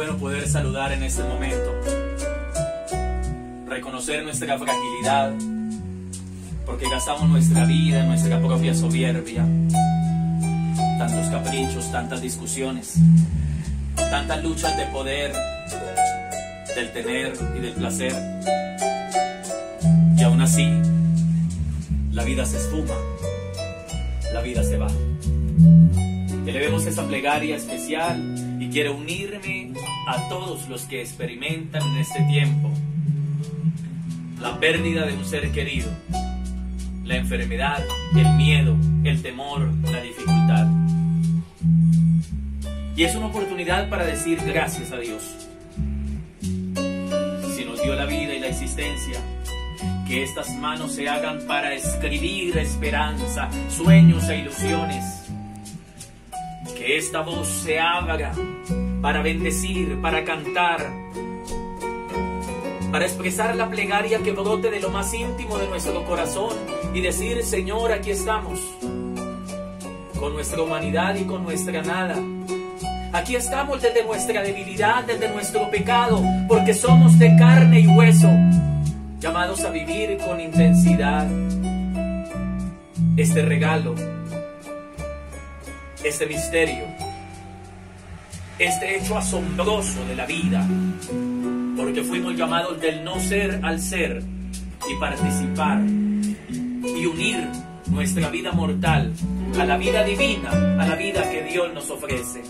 bueno poder saludar en este momento. Reconocer nuestra fragilidad, porque gastamos nuestra vida en nuestra propia soberbia. Tantos caprichos, tantas discusiones, tantas luchas de poder, del tener y del placer. Y aún así, la vida se esfuma, la vida se va. Elevemos esa plegaria especial y quiero unirme a todos los que experimentan en este tiempo la pérdida de un ser querido, la enfermedad, el miedo, el temor, la dificultad. Y es una oportunidad para decir gracias a Dios. Si nos dio la vida y la existencia, que estas manos se hagan para escribir esperanza, sueños e ilusiones. Esta voz se abra para bendecir, para cantar, para expresar la plegaria que brote de lo más íntimo de nuestro corazón y decir, Señor, aquí estamos, con nuestra humanidad y con nuestra nada. Aquí estamos desde nuestra debilidad, desde nuestro pecado, porque somos de carne y hueso, llamados a vivir con intensidad este regalo, este misterio, este hecho asombroso de la vida, porque fuimos llamados del no ser al ser y participar y unir nuestra vida mortal a la vida divina, a la vida que Dios nos ofrece.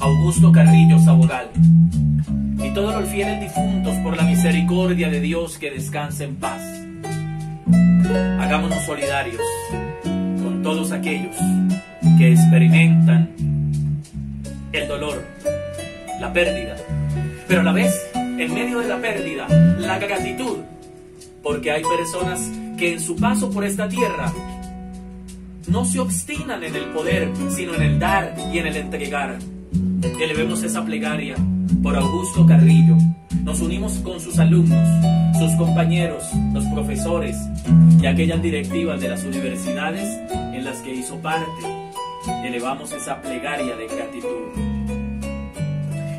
Augusto Carrillo Sabogal y todos los fieles difuntos por la misericordia de Dios que descansen en paz. Hagámonos solidarios todos aquellos que experimentan el dolor, la pérdida, pero a la vez, en medio de la pérdida, la gratitud, porque hay personas que en su paso por esta tierra no se obstinan en el poder, sino en el dar y en el entregar. Elevemos esa plegaria por Augusto Carrillo. Nos unimos con sus alumnos, sus compañeros, los profesores y aquellas directivas de las universidades en las que hizo parte. Elevamos esa plegaria de gratitud.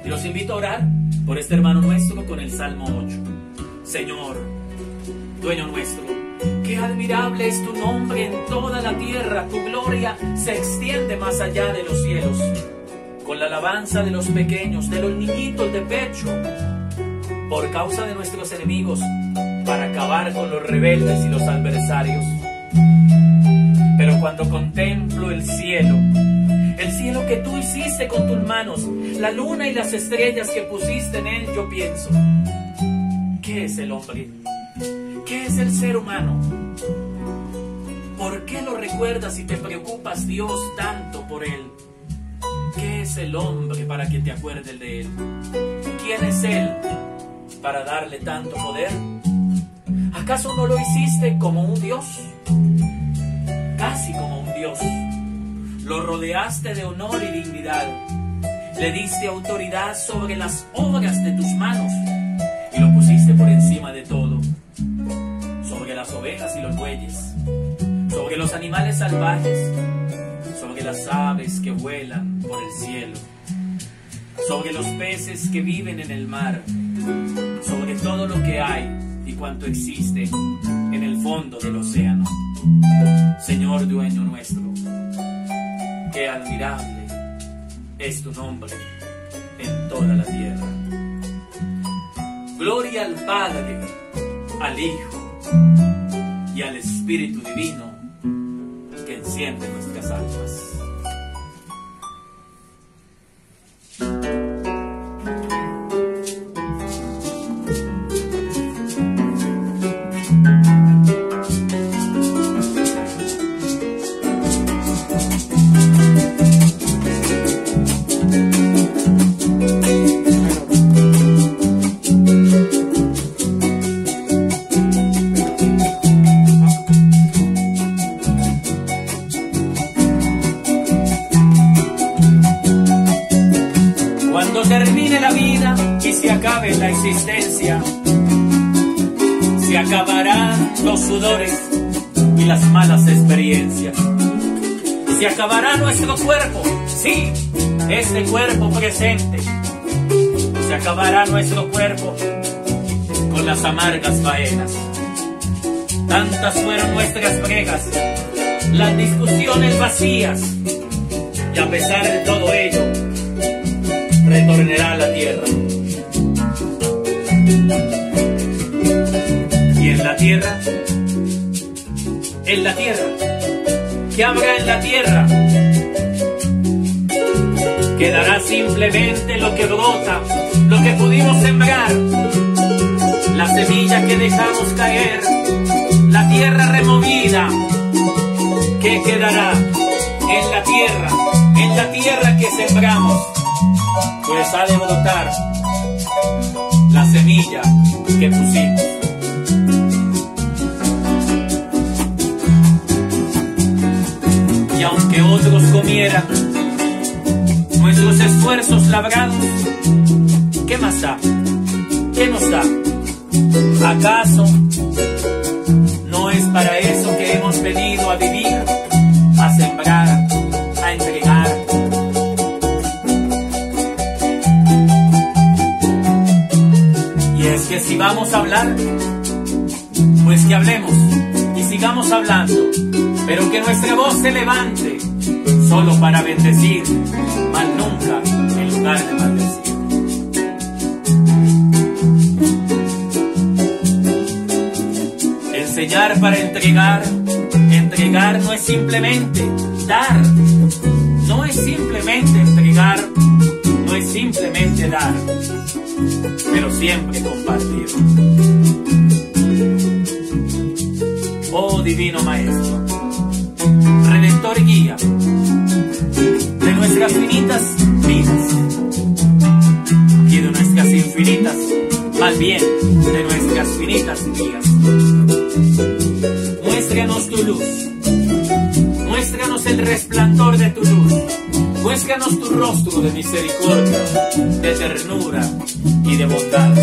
Y los invito a orar por este hermano nuestro con el Salmo 8. Señor, dueño nuestro, qué admirable es tu nombre en toda la tierra, tu gloria se extiende más allá de los cielos con la alabanza de los pequeños, de los niñitos de pecho, por causa de nuestros enemigos, para acabar con los rebeldes y los adversarios. Pero cuando contemplo el cielo, el cielo que tú hiciste con tus manos, la luna y las estrellas que pusiste en él, yo pienso, ¿qué es el hombre? ¿Qué es el ser humano? ¿Por qué lo recuerdas y te preocupas, Dios, tanto por él? ¿Qué es el hombre para que te acuerdes de él? ¿Quién es él para darle tanto poder? ¿Acaso no lo hiciste como un dios? Casi como un dios. Lo rodeaste de honor y dignidad. Le diste autoridad sobre las obras de tus manos y lo pusiste por encima de todo. Sobre las ovejas y los bueyes. Sobre los animales salvajes las aves que vuelan por el cielo, sobre los peces que viven en el mar, sobre todo lo que hay y cuanto existe en el fondo del océano. Señor dueño nuestro, qué admirable es tu nombre en toda la tierra. Gloria al Padre, al Hijo y al Espíritu Divino que enciende nuestras almas. La vida y se acabe la existencia, se acabarán los sudores y las malas experiencias. Se acabará nuestro cuerpo, Sí, este cuerpo presente. Se acabará nuestro cuerpo con las amargas faenas. Tantas fueron nuestras bregas, las discusiones vacías. Y a pesar de todo ello, retornará a la tierra. Y en la tierra, en la tierra, ¿qué habrá en la tierra? Quedará simplemente lo que brota, lo que pudimos sembrar, la semilla que dejamos caer, la tierra removida. ¿Qué quedará en la tierra, en la tierra que sembramos? Pues ha de brotar la semilla que pusimos. Y aunque otros comieran nuestros esfuerzos labrados, ¿qué más da? ¿Qué nos da? ¿Acaso sigamos hablando, pero que nuestra voz se levante solo para bendecir, mal nunca en lugar de maldecir. Enseñar para entregar, entregar no es simplemente dar, no es simplemente entregar, no es simplemente dar, pero siempre compartir. Oh Divino Maestro, Redentor y Guía, de nuestras finitas vidas y de nuestras infinitas, más bien de nuestras finitas vidas. Muéstranos tu luz, muéstranos el resplandor de tu luz, muéstranos tu rostro de misericordia, de ternura y de bondad.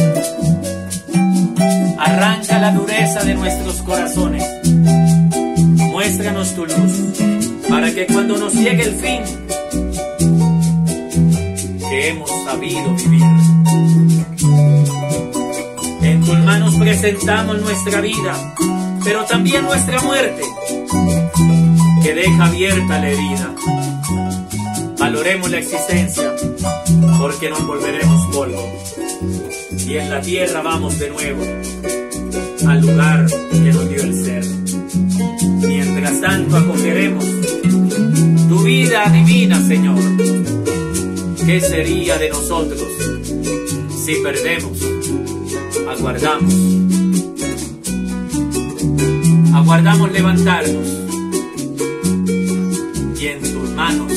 Arranca la dureza de nuestros corazones, muéstranos tu luz, para que cuando nos llegue el fin, que hemos sabido vivir. En tus manos presentamos nuestra vida, pero también nuestra muerte, que deja abierta la herida. Valoremos la existencia, porque nos volveremos polvo. Y en la tierra vamos de nuevo, al lugar que nos dio el ser mientras tanto acogeremos tu vida divina, Señor. ¿Qué sería de nosotros si perdemos? Aguardamos. Aguardamos levantarnos y en tus manos